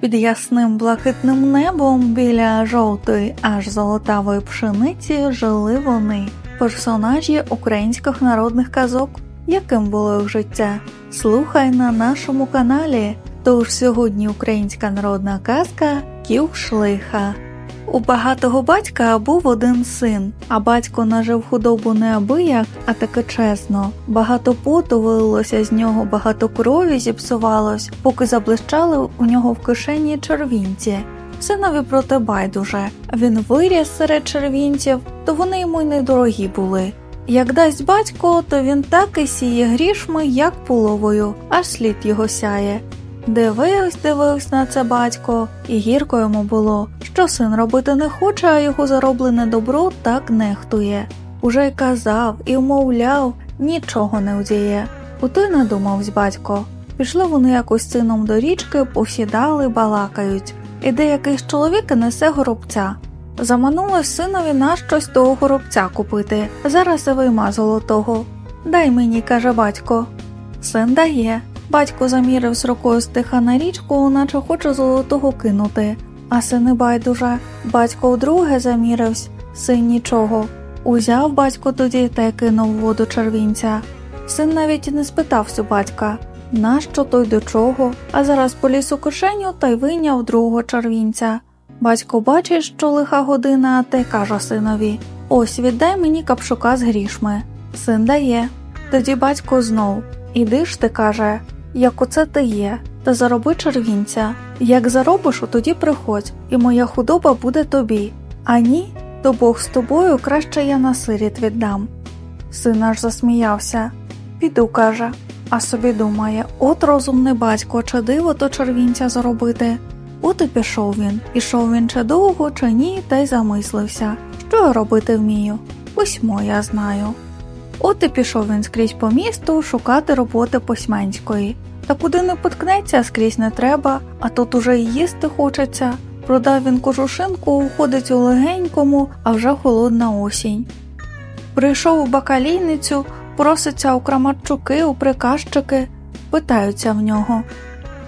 Під ясним блакитним небом біля жовтої аж золотавої пшениці жили вони, персонажі українських народних казок, яким було їх життя. Слухай на нашому каналі. Тож сьогодні українська народна казка Ків Шлиха. У багатого батька був один син, а батько нажив худобу неабияк, а таки чесно. Багато поту вилилося з нього, багато крові зіпсувалось, поки заблищали у нього в кишені червінці. Синові проте байдуже. Він виріс серед червінців, то вони йому й недорогі були. Як дасть батько, то він так і сіє грішми, як половою, аж слід його сяє. Дивився, дивився на це батько, і гірко йому було, що син робити не хоче, а його зароблене добро так нехтує. Уже й казав і вмовляв, нічого не удіє. У той надумавсь батько. Пішли вони якось сином до річки, посідали, балакають. Іде якийсь чоловік і несе горобця. Заманулось синові на щось того горобця купити. Зараз і вийма золотого. Дай мені, каже батько. Син дає. Батько замірив з рукою стиха на річку, наче хоче золотого кинути, а сини байдуже. Батько вдруге замірився, син нічого. Узяв батько тоді та й кинув воду червінця. Син навіть не спитався батька, нащо той до чого, а зараз поліз у кишеню та й вийняв другого червінця. Батько бачить, що лиха година, та й каже синові Ось віддай мені капшука з грішми. Син дає. Тоді батько знов Іди ж ти каже, як оце ти є, та зароби червінця. Як заробиш, тоді приходь, і моя худоба буде тобі. А ні, то Бог з тобою краще я на сиріт віддам. Син аж засміявся. Піду, каже, а собі думає от розумний батько, чи диво то червінця заробити. От і пішов він, ішов він чи довго, чи ні, та й замислився, що я робити вмію. Письмо я знаю. От і пішов він скрізь по місту шукати роботи письменської. Та куди не поткнеться, скрізь не треба, а тут уже й їсти хочеться. Продав він кожушинку, уходить у легенькому, а вже холодна осінь. Прийшов у бакалійницю, проситься у крамарчуки, у приказчики, питаються в нього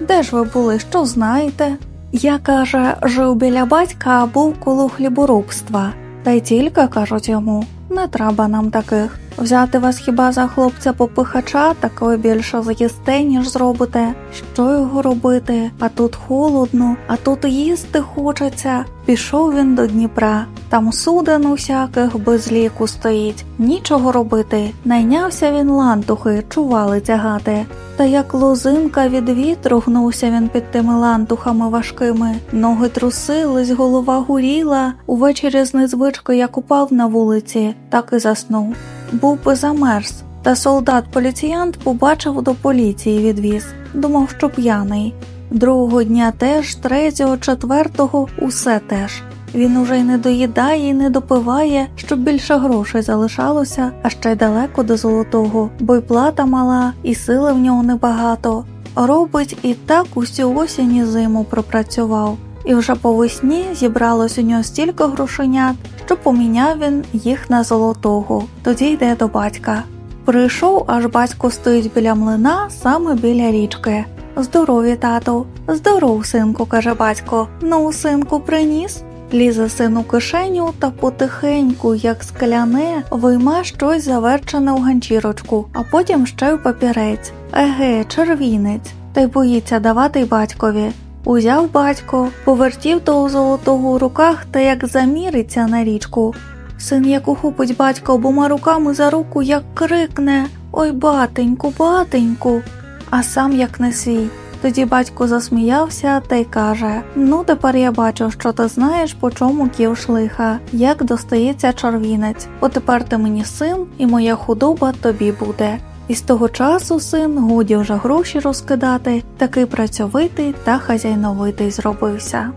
Де ж ви були, що знаєте? Я, каже, жив біля батька, а був коло хліборобства, та й тільки кажуть йому не треба нам таких. Взяти вас хіба за хлопця попихача, такої більше з'їсте, ніж зробите. Що його робити? А тут холодно, а тут їсти хочеться. Пішов він до Дніпра. Там суден усяких без ліку стоїть, нічого робити. Найнявся він лантухи, чували тягати. Та як лозинка від вітру гнувся він під тими лантухами важкими, ноги трусились, голова гуріла. Увечері з незвички як упав на вулиці, так і заснув. Був би замерз, та солдат-поліціянт побачив до поліції відвіз. Думав, що п'яний. Другого дня теж, третього, четвертого, усе теж. Він уже й не доїдає, і не допиває, щоб більше грошей залишалося, а ще й далеко до золотого, бо й плата мала, і сили в нього небагато. Робить і так усю осінь і зиму пропрацював, і вже по весні зібралось у нього стільки грошенят, що поміняв він їх на золотого, тоді йде до батька. Прийшов, аж батько стоїть біля млина, саме біля річки. Здорові, тату, здоров, синку, каже батько. Ну, синку, приніс. Лізе син у кишеню та потихеньку, як скляне, вийма щось заверчене у ганчірочку, а потім ще й папірець. Еге, червінець, та й боїться давати й батькові. Узяв батько, повертів того золотого у руках та як заміриться на річку. Син як ухопить батька обома руками за руку, як крикне Ой, батеньку, батеньку, а сам як не свій. Тоді батько засміявся та й каже Ну, тепер я бачу, що ти знаєш, по чому ків шлиха, як достається чорвінець. От тепер ти мені син, і моя худоба тобі буде. І з того часу син годі вже гроші розкидати, такий працьовитий та хазяйновитий зробився.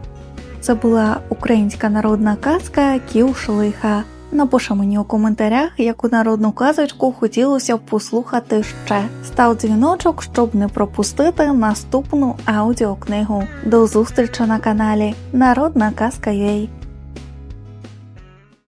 Це була українська народна казка Ків Шлиха. Напиши мені у коментарях, яку народну казочку хотілося б послухати ще. Став дзвіночок, щоб не пропустити наступну аудіокнигу. До зустрічі на каналі Народна Казка Єй.